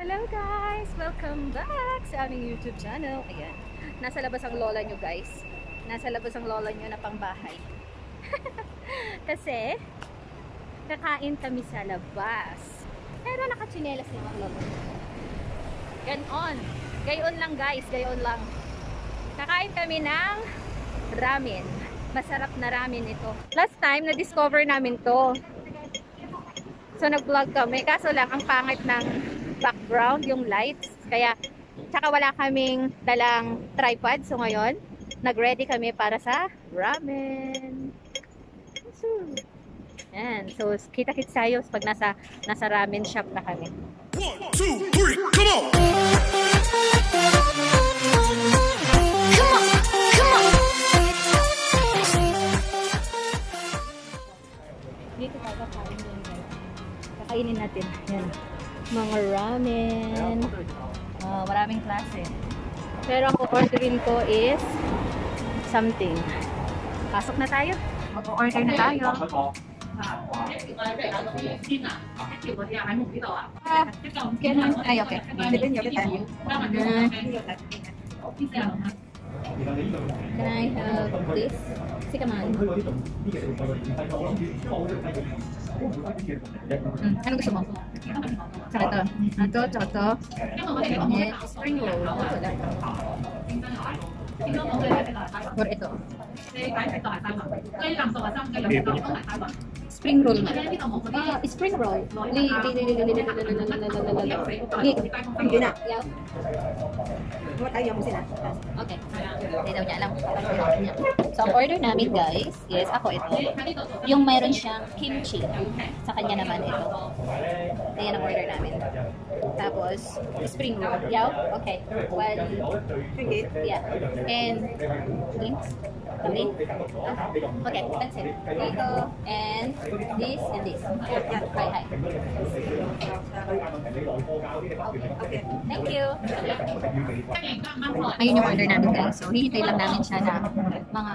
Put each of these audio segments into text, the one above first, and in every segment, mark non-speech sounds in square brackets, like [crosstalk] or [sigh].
Hello guys! Welcome back sa aming YouTube channel. Ayan. Nasa labas ang lola nyo guys. Nasa labas ang lola nyo na pangbahay. [laughs] Kasi, kakain kami sa labas. Pero nakachinelas yung ang lola. Ganon. Gayon lang guys. Gayon lang. Kakain kami ng ramen. Masarap na ramen ito. Last time, na-discover namin to. So, nag-vlog kami. Kaso lang, ang pangit ng background, yung lights. Kaya, tsaka wala kaming dalang tripod. So, ngayon, nag-ready kami para sa ramen. So, yan. So, kita-kits tayo pag nasa, nasa ramen shop na kami. One, two, three, come on! Come on, come on. Dito tayo. Kakainin natin. Yan. Mga ramen. Ah, maraming klase. Pero ang orderin ko is something. Pasok na tayo. Mag-order na tayo. Ah? Ay, okay. Can I have this? 嗯，还有个什么？假的，假的，假的。我。这。你买多啊？三万。最近两万三，最。Spring roll. Ah, spring roll. Li, li, li, li, li, li, li, li, li, li, li, li, na. Ayaw mo sila? Okay. Hindi daw niya alam. So, ang order namin guys is ako ito. Yung mayroon siyang kimchi. Sa kanya naman ito. Ayan ang order namin. Tapos, spring roll. Yaw? Okay. One, yeah. And drinks? Ah, Okay, that's it. Dito, and this, and this. Hi, hi. Okay. Thank you. Ayun yung order namin. So, hihintay lang namin siya na mga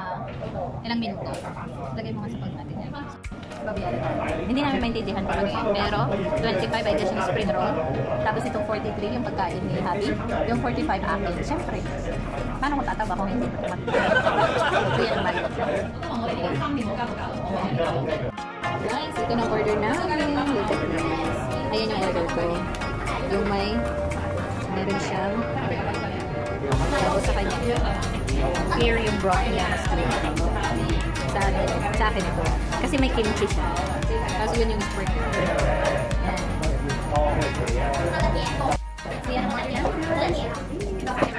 ilang minuto. Lagay mo nga sa pag natin. Namin. Hindi namin maintindihan kung ano yun. Pero, 25 I guess yung spring roll. Tapos itong 43 yung pagkain ni Habi. Yung 45 akin. Siyempre, paano ko tataba kung hindi yan ang bayad. Guys, ito na order namin. Ayan yung order ko. Yung may meron siyang tapos sa kanya here yung broth niya sa sa akin ito kasi may kimchi siya tapos yun yung spring Yan. Yan ang kanya.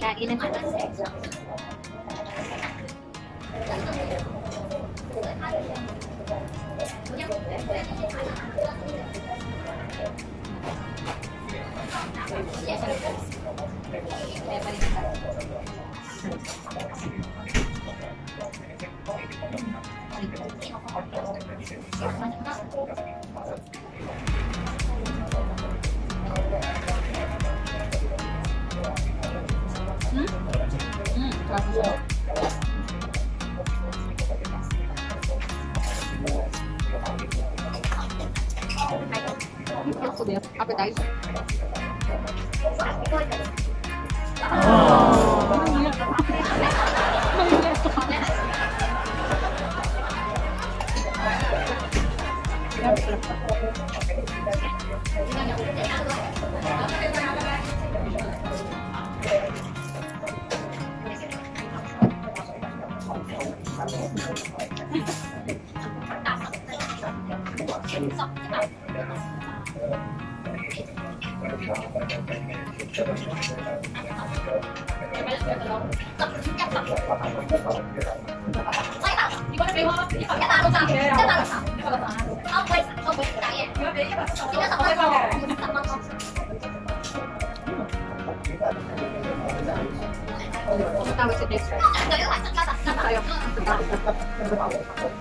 Lagi na naman. Thank you. Hmm? Hmm, no poder appetizer. Thank you. 一百六十，一百六十，一百六十。好，可以，好，可以打耶。你要给一百六十，一百六十，一百六十。好，那我直接。加油，加油，加油。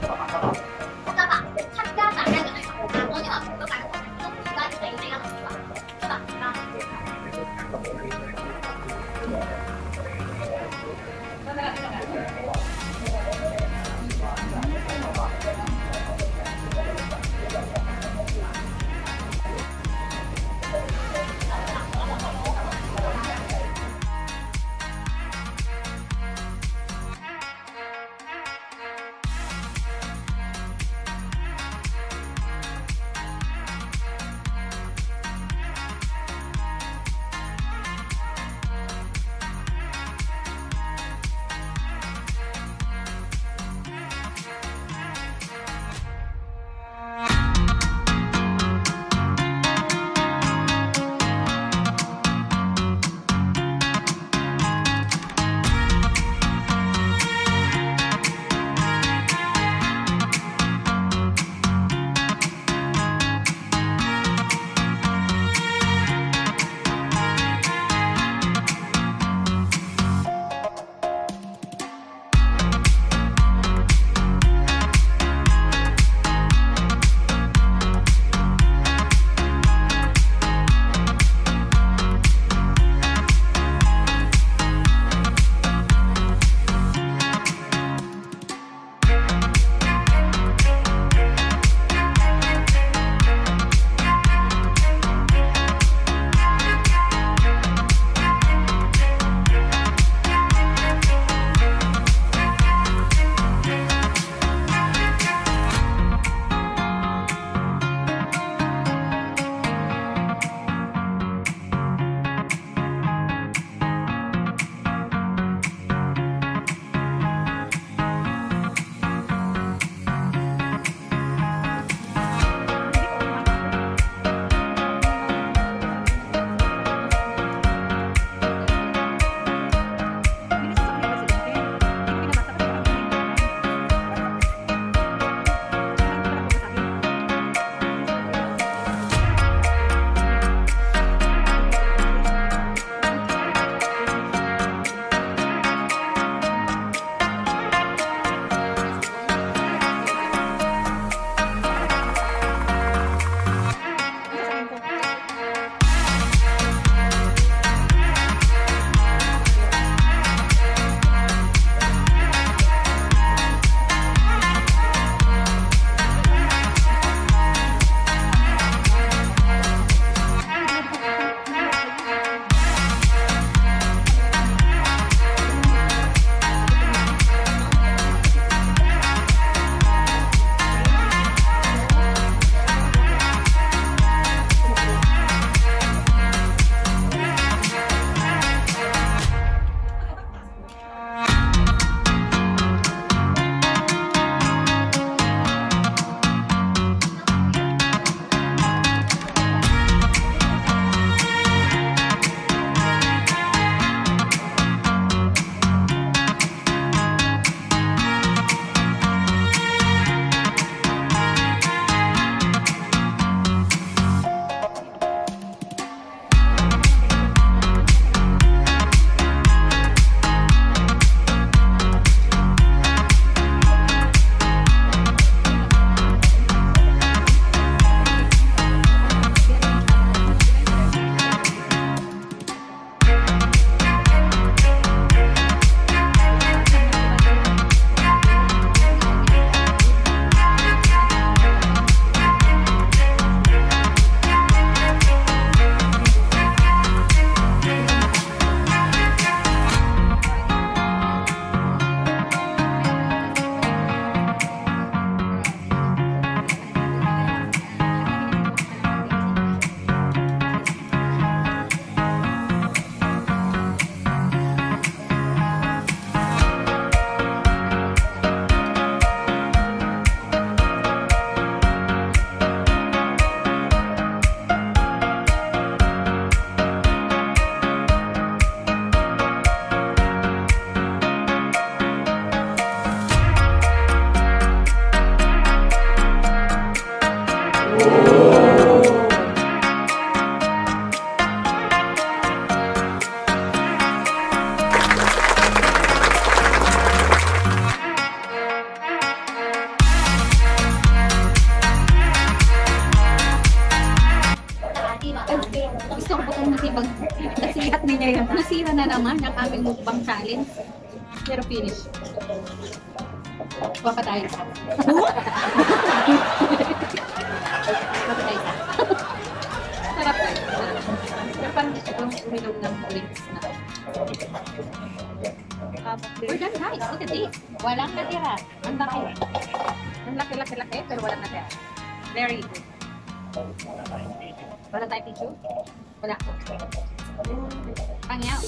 Naman ang aming mukbang challenge. Pero finish. Kuha pa tayo. Kuha pa tayo. Sarap tayo. Pero parang gusto kong uminom ng drinks na. We're done guys. Look at this. Walang natira. Ang laki. Ang laki, laki, laki. Pero walang natira. Very good. Wala tayong tissue? Wala. Pangyaw.